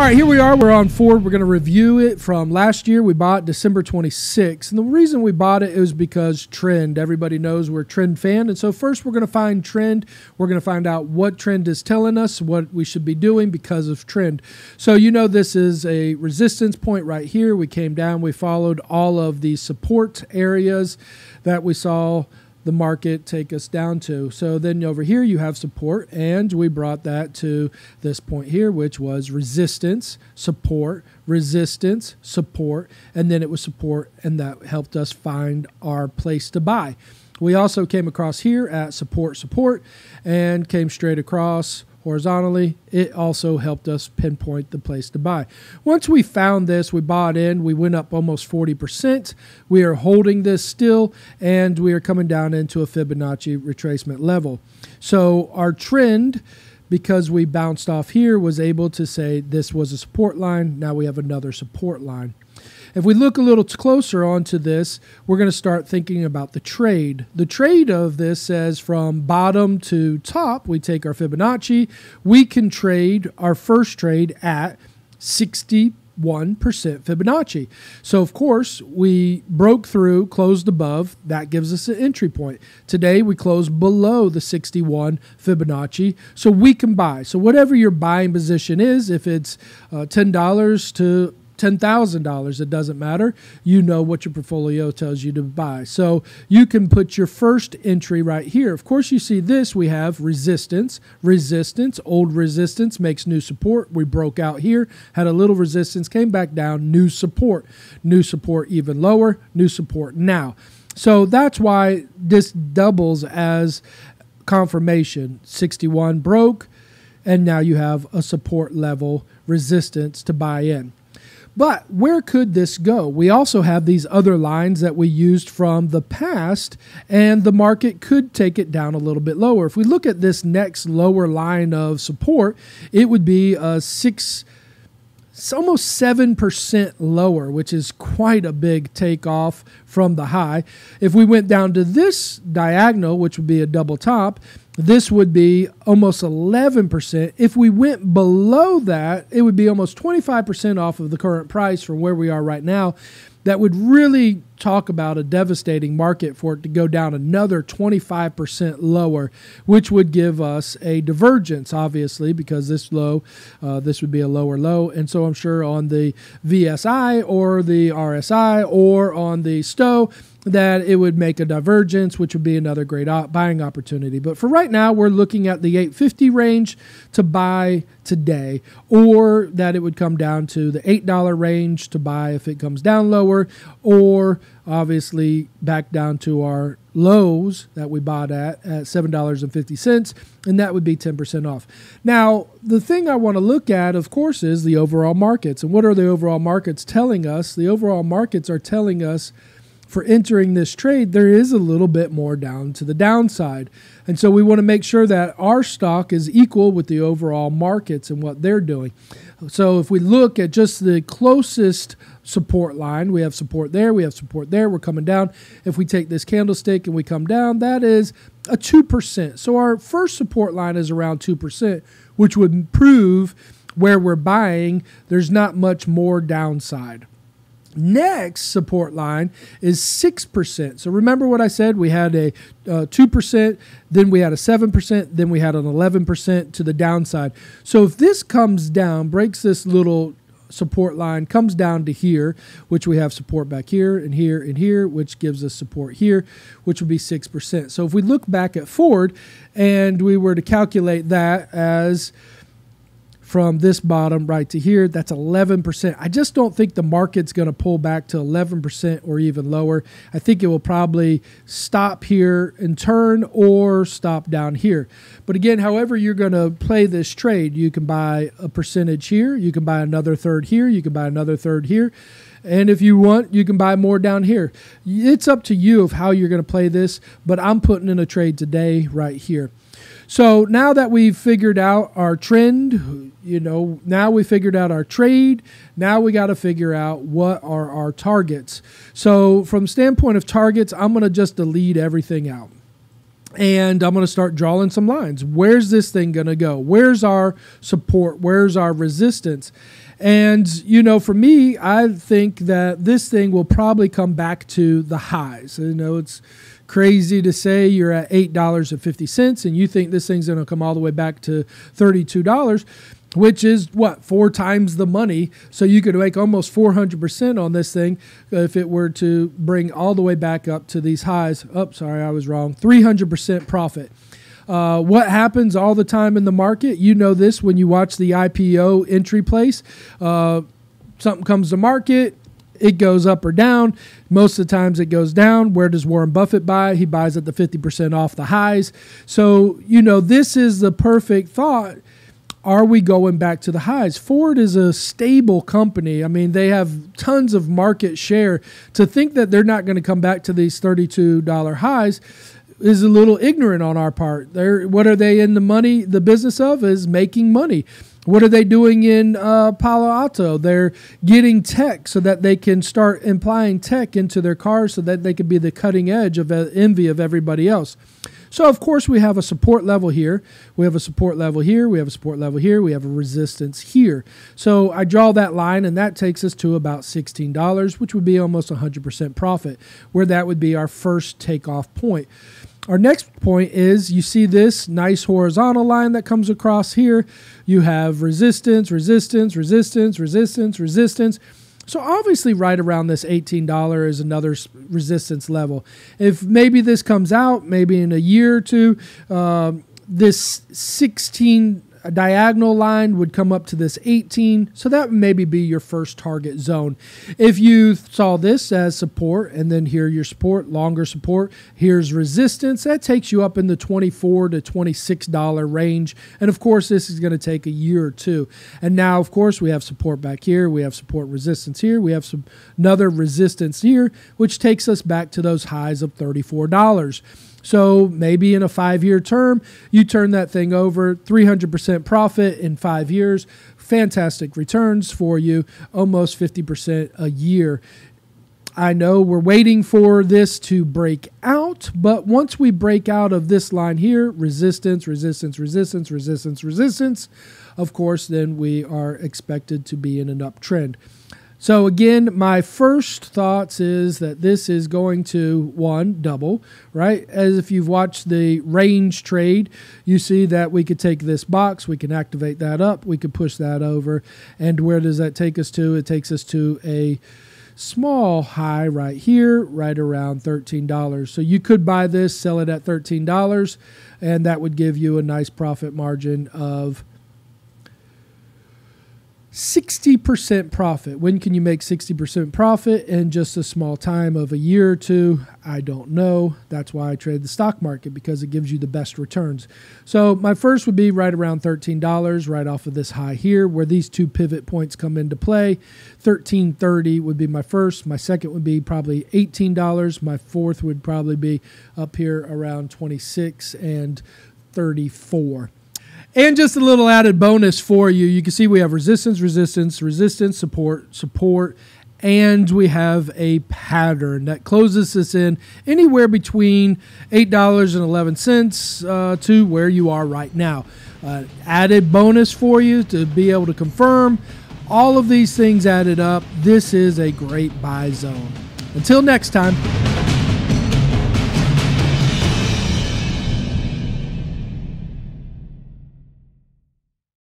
All right, here we are. We're on Ford. We're going to review it from last year. We bought December 26th. And the reason we bought it is because trend. Everybody knows we're trend fan. And so, first, we're going to find trend. We're going to find out what trend is telling us, what we should be doing because of trend. So, you know, this is a resistance point right here. We came down, we followed all of the support areas that we saw the market take us down to. So then over here you have support, and we brought that to this point here, which was resistance, support, resistance, support, and then it was support, and that helped us find our place to buy. We also came across here at support, support, and came straight across horizontally, it also helped us pinpoint the place to buy. Once we found this, we bought in, we went up almost 40%. We are holding this still, and we are coming down into a Fibonacci retracement level. So our trend because we bounced off here was able to say this was a support line now we have another support line if we look a little closer onto this, we're going to start thinking about the trade. The trade of this says from bottom to top, we take our Fibonacci. We can trade our first trade at 61% Fibonacci. So, of course, we broke through, closed above. That gives us an entry point. Today, we closed below the 61 Fibonacci. So, we can buy. So, whatever your buying position is, if it's uh, $10 to $10,000, it doesn't matter. You know what your portfolio tells you to buy. So you can put your first entry right here. Of course, you see this. We have resistance, resistance, old resistance makes new support. We broke out here, had a little resistance, came back down, new support, new support even lower, new support now. So that's why this doubles as confirmation. 61 broke, and now you have a support level resistance to buy in. But where could this go? We also have these other lines that we used from the past, and the market could take it down a little bit lower. If we look at this next lower line of support, it would be a six. It's almost 7% lower, which is quite a big takeoff from the high. If we went down to this diagonal, which would be a double top, this would be almost 11%. If we went below that, it would be almost 25% off of the current price from where we are right now. That would really talk about a devastating market for it to go down another 25% lower, which would give us a divergence, obviously, because this low, uh, this would be a lower low. And so I'm sure on the VSI or the RSI or on the STO, that it would make a divergence, which would be another great buying opportunity. But for right now, we're looking at the 850 range to buy today, or that it would come down to the $8 range to buy if it comes down lower, or obviously back down to our lows that we bought at at $7.50 and that would be 10% off. Now, the thing I want to look at of course is the overall markets. And what are the overall markets telling us? The overall markets are telling us for entering this trade, there is a little bit more down to the downside. And so we want to make sure that our stock is equal with the overall markets and what they're doing. So if we look at just the closest support line, we have support there, we have support there, we're coming down. If we take this candlestick and we come down, that is a 2%. So our first support line is around 2%, which would prove where we're buying, there's not much more downside. Next support line is 6%. So remember what I said? We had a uh, 2%, then we had a 7%, then we had an 11% to the downside. So if this comes down, breaks this little support line, comes down to here, which we have support back here and here and here, which gives us support here, which would be 6%. So if we look back at Ford and we were to calculate that as from this bottom right to here, that's 11%. I just don't think the market's going to pull back to 11% or even lower. I think it will probably stop here and turn or stop down here. But again, however you're going to play this trade, you can buy a percentage here, you can buy another third here, you can buy another third here. And if you want, you can buy more down here. It's up to you of how you're going to play this, but I'm putting in a trade today right here. So now that we've figured out our trend, you know, now we figured out our trade. Now we got to figure out what are our targets. So from standpoint of targets, I'm going to just delete everything out. And I'm going to start drawing some lines. Where's this thing going to go? Where's our support? Where's our resistance? And, you know, for me, I think that this thing will probably come back to the highs. You know, it's crazy to say you're at $8.50 and you think this thing's going to come all the way back to $32 which is what four times the money. So you could make almost 400% on this thing if it were to bring all the way back up to these highs. Oh sorry i was wrong. 300% profit. Uh, what happens all the time in the market? You know this when you watch the ipo entry place uh, something comes to market it goes up or down. Most of the times it goes down. Where does Warren Buffett buy? He buys at the 50% off the highs. So, you know, this is the perfect thought. Are we going back to the highs? Ford is a stable company. I mean, they have tons of market share. To think that they're not going to come back to these $32 highs is a little ignorant on our part. They're, what are they in the money? The business of is making money. What are they doing in uh, Palo Alto? They're getting tech so that they can start implying tech into their cars so that they can be the cutting edge of uh, envy of everybody else. So, of course, we have a support level here. We have a support level here. We have a support level here. We have a resistance here. So, I draw that line, and that takes us to about $16, which would be almost 100% profit, where that would be our first takeoff point. Our next point is you see this nice horizontal line that comes across here. You have resistance, resistance, resistance, resistance, resistance. So obviously, right around this $18 is another resistance level. If maybe this comes out, maybe in a year or two, uh, this 16 a diagonal line would come up to this 18. So that would maybe be your first target zone. If you saw this as support and then here your support, longer support, here's resistance, that takes you up in the 24 to $26 range. And of course, this is going to take a year or two. And now, of course, we have support back here. We have support resistance here. We have some another resistance here, which takes us back to those highs of $34. So maybe in a five year term, you turn that thing over 300% profit in five years. Fantastic returns for you, almost 50% a year. I know we're waiting for this to break out, but once we break out of this line here resistance, resistance, resistance, resistance, resistance of course, then we are expected to be in an uptrend. So again, my first thoughts is that this is going to one double, right? As if you've watched the range trade, you see that we could take this box, we can activate that up, we could push that over, and where does that take us to? It takes us to a small high right here, right around $13. So you could buy this, sell it at $13, and that would give you a nice profit margin of 60% profit. When can you make 60% profit in just a small time of a year or two? I don't know. That's why I trade the stock market because it gives you the best returns. So, my first would be right around $13 right off of this high here where these two pivot points come into play. 1330 would be my first. My second would be probably $18. My fourth would probably be up here around 26 and 34. And just a little added bonus for you. You can see we have resistance, resistance, resistance, support, support, and we have a pattern that closes us in anywhere between $8.11 uh, to where you are right now. Uh, added bonus for you to be able to confirm all of these things added up. This is a great buy zone. Until next time.